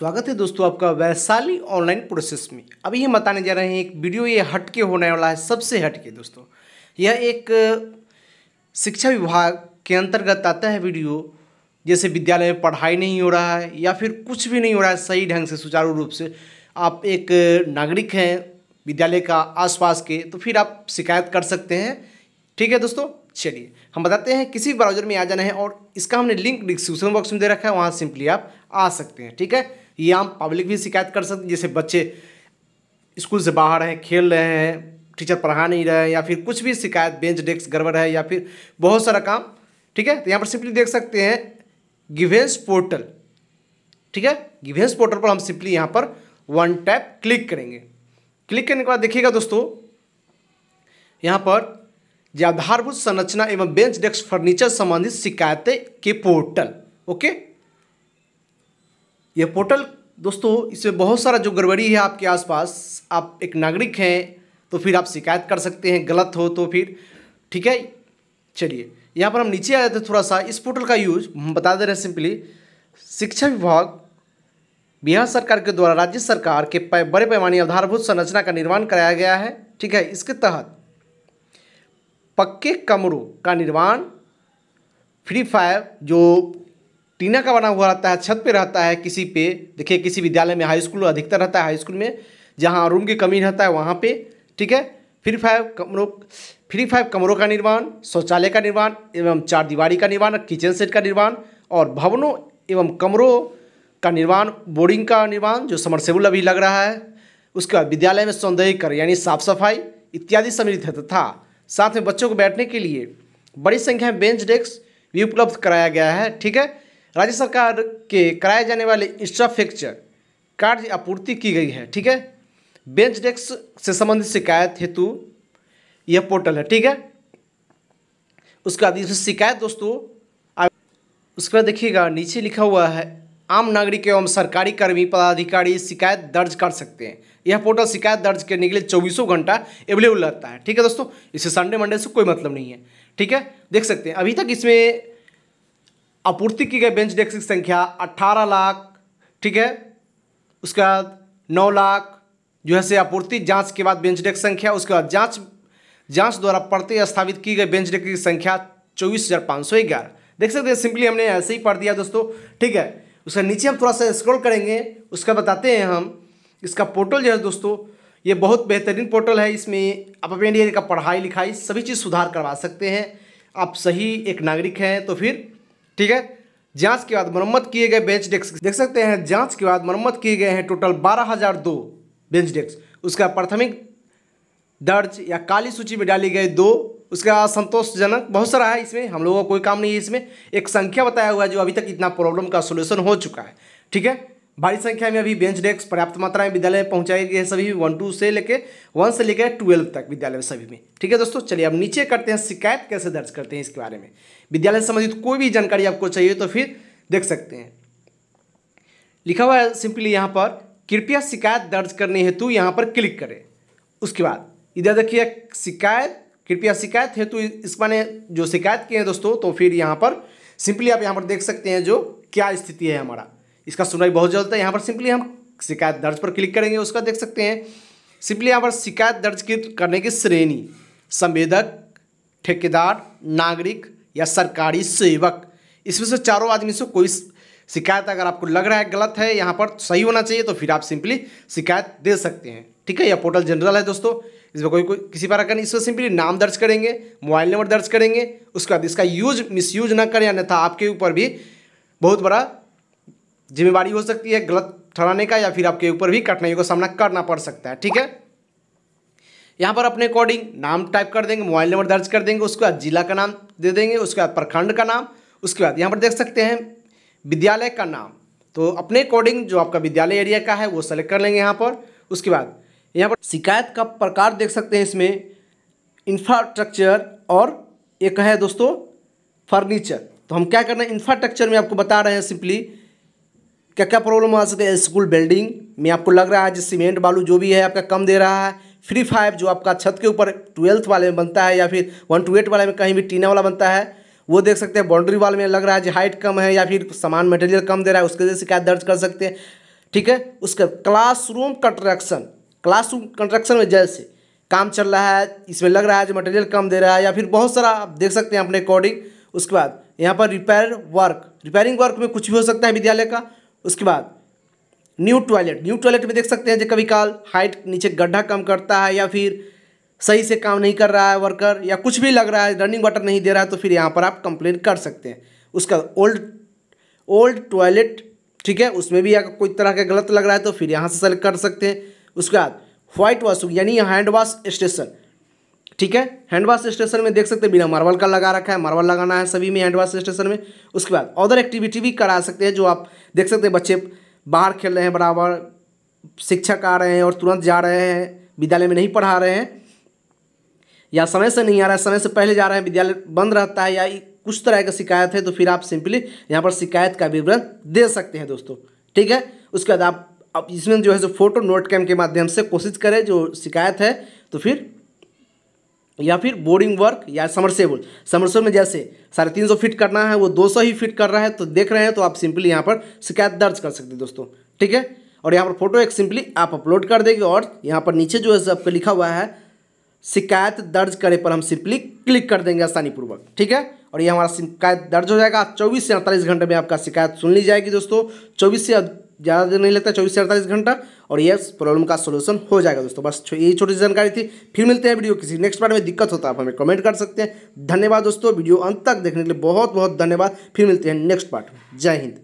स्वागत है दोस्तों आपका वैशाली ऑनलाइन प्रोसेस में। अभी हम बताने जा रहे हैं, एक वीडियो ये हटके होने वाला है, सबसे हटके दोस्तों। यह एक, शिक्षा विभाग के अंतर्गत आता है वीडियो, जैसे विद्यालय में पढ़ाई नहीं हो रहा है, या फिर कुछ भी नहीं हो रहा है, सही ढंग से, सुचारू रूप से। आप एक नागरिक हैं, विद्यालय का आसपास के तो फिर आप शिकायत कर सकते हैं। ठीक है दोस्तों? चलिए, हम बताते हैं, किसी ब्राउज़र में आ जाना है और इसका हमने लिंक डिस्क्रिप्शन बॉक्स में दे रखा है, वहाँ सिंपली आप आ सकते हैं। ठीक है? ये हम पब्लिक भी शिकायत कर सकते हैं, जैसे बच्चे स्कूल से बाहर हैं, खेल रहे हैं टीचर पढ़ा नहीं रहे हैं, या फिर कुछ भी शिकायत बेंच डेस्क गड़बड़ है, या फिर बहुत सारा काम, ठीक है? तो यहाँ पर सिंपली देख सकते हैं गिवेंस पोर्टल ठीक है? गिवेंस पोर्टल पर हम सिंपली यहाँ पर वन टैप क्लिक करेंगे। क्लिक करने के बाद देखिएगा दोस्तों, यहाँ पर आधारभूत संरचना एवं बेंच डेस्क फर्नीचर संबंधित शिकायतें के पोर्टल ओके यह पोर्टल दोस्तों इसमें बहुत सारा जो गड़बड़ी है आपके आसपास आप एक नागरिक हैं तो फिर आप शिकायत कर सकते हैं गलत हो तो फिर ठीक है? चलिए यहाँ पर हम नीचे आ जाते थोड़ा सा इस पोर्टल का यूज़ हम बता दे रहे हैं सिंपली शिक्षा विभाग बिहार सरकार के द्वारा राज्य सरकार के पै, बड़े पैमाने आधारभूत संरचना का निर्माण कराया गया है ठीक है? इसके तहत पक्के कमरों का निर्माण फ्री फायर जो टीना का बना हुआ रहता है, छत पे रहता है किसी पे। देखिए, किसी विद्यालय में हाई स्कूल अधिकतर रहता है हाई स्कूल में, जहाँ रूम की कमी रहता है वहाँ पे, ठीक है? फ्री फायर कमरों फ्री फायर कमरों का निर्माण, शौचालय का निर्माण, एवं चार दीवारी का निर्माण किचन सेट का निर्माण, और भवनों एवं कमरों का निर्माण बोर्डिंग का निर्माण, जो समरसेबुल अभी लग रहा है। उसके बाद विद्यालय में सौंदर्यीकरण यानी साफ़ सफ़ाई इत्यादि सम्मिलित है। तथा साथ में बच्चों को बैठने के लिए बड़ी संख्या में बेंच डेस्क भी उपलब्ध कराया गया है, ठीक है? राज्य सरकार के कराए जाने वाले इंफ्रास्ट्रक्चर कार्य आपूर्ति की गई है, ठीक है? बेंच डेस्क से संबंधित शिकायत हेतु यह पोर्टल है, ठीक है? उसके बाद इसमें शिकायत दोस्तों उसके बाद देखिएगा, नीचे लिखा हुआ है, आम नागरिक एवं सरकारी कर्मी पदाधिकारी शिकायत दर्ज कर सकते हैं। यह पोर्टल शिकायत दर्ज करने के लिए चौबीसों घंटा अवेलेबल रहता है, ठीक है दोस्तों? इसे संडे मंडे से कोई मतलब नहीं है, ठीक है? देख सकते हैं, अभी तक इसमें आपूर्ति की गई बेंच डेस्क की संख्या अट्ठारह लाख, ठीक है? उसके बाद नौ लाख, जो है से आपूर्ति जाँच के बाद बेंच डेस्क संख्या, उसके बाद जाँच जाँच द्वारा पढ़ते स्थापित की गई बेंच डेस्क की संख्या चौबीस हज़ार पाँच सौ ग्यारह। देख सकते हैं सिंपली हमने ऐसे ही पढ़ दिया दोस्तों, ठीक है? उसका नीचे हम थोड़ा सा स्क्रॉल करेंगे, उसका बताते हैं हम। इसका पोर्टल जो है दोस्तों, ये बहुत बेहतरीन पोर्टल है, इसमें आप अपने एरिया का पढ़ाई लिखाई सभी चीज़ सुधार करवा सकते हैं। आप सही एक नागरिक हैं तो फिर ठीक है? जाँच के बाद मरम्मत किए गए बेंच डेस्क देख सकते हैं, जाँच के बाद मरम्मत किए गए हैं टोटल बारह हज़ार दो बेंच डेस्क उसका प्राथमिक दर्ज या काली सूची में डाली गई दो। उसका संतोषजनक बहुत सारा है इसमें, हम लोगों का कोई काम नहीं है इसमें। एक संख्या बताया हुआ है जो अभी तक इतना प्रॉब्लम का सोल्यूशन हो चुका है। ठीक है? भारी संख्या में अभी बेंच डेस्क पर्याप्त मात्रा में विद्यालय में पहुँचाए गए सभी वन टू से लेके वन से लेकर ट्वेल्व तक विद्यालय में सभी में। ठीक है दोस्तों? चलिए अब नीचे करते हैं, शिकायत कैसे दर्ज करते हैं इसके बारे में। विद्यालय से संबंधित कोई भी जानकारी आपको चाहिए तो फिर देख सकते हैं। लिखा हुआ है सिंपली यहाँ पर, कृपया शिकायत दर्ज करने हेतु यहाँ पर क्लिक करें। उसके बाद, इधर देखिए, शिकायत, कृपया शिकायत हेतु इस माने जो शिकायत किए हैं दोस्तों तो फिर यहाँ पर सिंपली आप यहाँ पर देख सकते हैं जो क्या स्थिति है हमारा। इसका सुनवाई बहुत जल्द है। यहाँ पर सिंपली हम शिकायत दर्ज पर क्लिक करेंगे, उसका देख सकते हैं। सिंपली यहाँ पर शिकायत दर्ज करने की श्रेणी, संवेदक, ठेकेदार, नागरिक या सरकारी सेवक। इसमें से चारों आदमी से कोई शिकायत अगर आपको लग रहा है गलत है, यहाँ पर सही होना चाहिए तो फिर आप सिंपली शिकायत दे सकते हैं। ठीक है, यह पोर्टल जनरल है दोस्तों। इसमें कोई कोई किसी प्रकार का नहीं इसमें सिंपली नाम दर्ज करेंगे, मोबाइल नंबर दर्ज करेंगे, उसके बाद इसका यूज़ मिसयूज ना करें, अन्यथा आपके ऊपर भी बहुत बड़ा जिम्मेवारी हो सकती है गलत ठहराने का या फिर आपके ऊपर भी कठिनाइयों का सामना करना पड़ सकता है, ठीक है? यहाँ पर अपने अकॉर्डिंग नाम टाइप कर देंगे मोबाइल नंबर दर्ज कर देंगे, उसके बाद जिला का नाम दे देंगे, उसके बाद प्रखंड का नाम, उसके बाद यहाँ पर देख सकते हैं विद्यालय का नाम। तो अपने अकॉर्डिंग जो आपका विद्यालय एरिया का है, वो सेलेक्ट कर लेंगे यहाँ पर, उसके बाद यहाँ पर शिकायत का प्रकार देख सकते हैं इसमें इंफ्रास्ट्रक्चर और एक है दोस्तों फर्नीचर तो हम क्या कर रहे हैं इंफ्रास्ट्रक्चर में आपको बता रहे हैं सिंपली क्या क्या प्रॉब्लम आ सकते हैं स्कूल बिल्डिंग में आपको लग रहा है जो सीमेंट बालू जो भी है, आपका कम दे रहा है। फ्री फाइव जो आपका छत के ऊपर ट्वेल्थ वाले में बनता है या फिर वन टू एट वाले में कहीं भी टीना वाला बनता है, वो देख सकते हैं। बाउंड्री वाल में लग रहा है जो हाइट कम है या फिर सामान मटेरियल कम दे रहा है, उसके लिए शिकायत दर्ज कर सकते हैं? ठीक है? उसका क्लासरूम कंस्ट्रक्शन क्लासरूम कंस्ट्रक्शन में जैसे काम चल रहा है, इसमें लग रहा है जो मटेरियल कम दे रहा है या फिर बहुत सारा आप देख सकते हैं अपने अकॉर्डिंग उसके बाद यहाँ पर रिपेयर वर्क रिपेयरिंग वर्क में कुछ भी हो सकता है विद्यालय का। उसके बाद न्यू टॉयलेट न्यू टॉयलेट में देख सकते हैं जो कभी काल हाइट नीचे गड्ढा कम करता है या फिर सही से काम नहीं कर रहा है वर्कर या कुछ भी लग रहा है रनिंग वाटर नहीं दे रहा है तो फिर यहाँ पर आप कंप्लेन कर सकते हैं। उसका ओल्ड ओल्ड टॉयलेट ठीक है, उसमें भी अगर कोई तरह का गलत लग रहा है तो फिर यहाँ से सेलेक्ट कर सकते हैं। उसके बाद व्हाइट वॉशिंग यानी हैंड वॉश स्टेशन ठीक है? हैंड वॉश स्टेशन में देख सकते हैं, बिना मार्बल का लगा रखा है मार्बल लगाना है सभी में हैंड वॉश स्टेशन में। उसके बाद अदर एक्टिविटी भी करा सकते हैं, जो आप देख सकते हैं, बच्चे बाहर खेल रहे हैं, बराबर शिक्षक आ रहे हैं और तुरंत जा रहे हैं, विद्यालय में नहीं पढ़ा रहे हैं। या समय से नहीं आ रहा है, समय से पहले जा रहे हैं, विद्यालय बंद रहता है या कुछ तरह का शिकायत है तो फिर आप सिंपली यहाँ पर शिकायत का विवरण दे सकते हैं दोस्तों। ठीक है? उसके बाद आप अब इसमें जो है सो फ़ोटो नोट कैम के माध्यम से कोशिश करें, जो शिकायत है तो फिर या फिर बोरिंग वर्क या समरसेबल समरसेबल में जैसे साढ़े तीन सौ फिट करना है, वो दो सौ ही फिट कर रहा है तो देख रहे हैं तो आप सिंपली यहाँ पर शिकायत दर्ज कर सकते हैं दोस्तों, ठीक है? और यहाँ पर फ़ोटो एक सिंपली आप अपलोड कर देंगे और यहाँ पर नीचे जो है आपका लिखा हुआ है, शिकायत दर्ज करे पर हम सिंपली क्लिक कर देंगे आसानीपूर्वक, ठीक है? और ये हमारा शिकायत दर्ज हो जाएगा। चौबीस से अड़तालीस घंटे में आपका शिकायत सुन ली जाएगी दोस्तों। चौबीस से ज़्यादा देर नहीं लगता, चौबीस से अड़तालीस घंटा, और ये प्रॉब्लम का सोल्यूशन हो जाएगा दोस्तों। बस यही छोटी सी जानकारी थी, फिर मिलते हैं वीडियो किसी नेक्स्ट पार्ट में। दिक्कत होता है, आप हमें कमेंट कर सकते हैं। धन्यवाद दोस्तों वीडियो अंत तक देखने के लिए बहुत बहुत धन्यवाद। फिर मिलते हैं नेक्स्ट पार्ट जय हिंद।